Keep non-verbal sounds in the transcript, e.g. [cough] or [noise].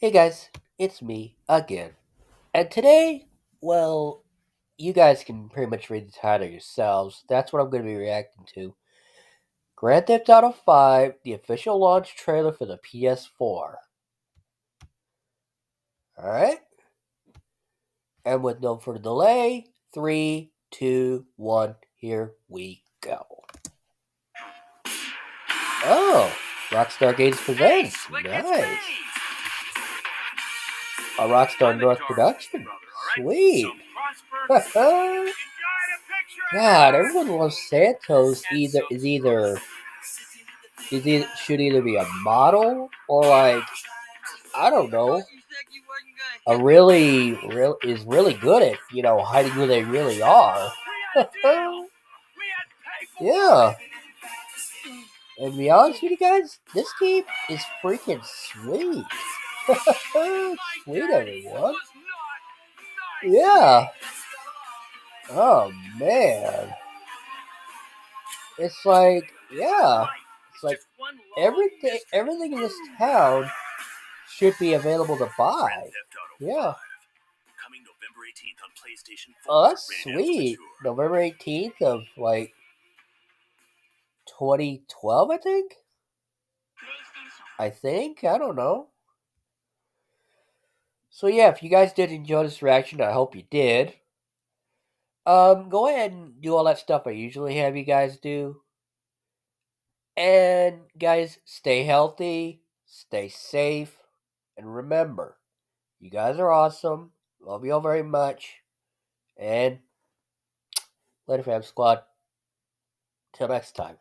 Hey guys, it's me again. And today, well, you guys can pretty much read the title yourselves. That's what I'm going to be reacting to. Grand Theft Auto 5, the official launch trailer for the PS4. Alright? And with no further delay, three, two, one, here we go. Oh, Rockstar Games presents. Nice. A Rockstar North production. Sweet. [laughs] God, everyone Los Santos. Either is either [laughs] is either, should either be a model or like I don't know, a really real is really good at you know hiding who they really are. [laughs] yeah. And to be honest with you guys, this game is freaking sweet. [laughs] Sweet, everyone. Yeah. Oh, man. It's like, yeah. It's like everything, everything in this town should be available to buy. Yeah. Oh, that's sweet. November 18th of like 2012, I think. I think. I don't know. So yeah, if you guys did enjoy this reaction, I hope you did. Um, go ahead and do all that stuff I usually have you guys do. And guys, stay healthy, stay safe, and remember, you guys are awesome. Love you all very much. And [tsk] later, fam squad. Till next time.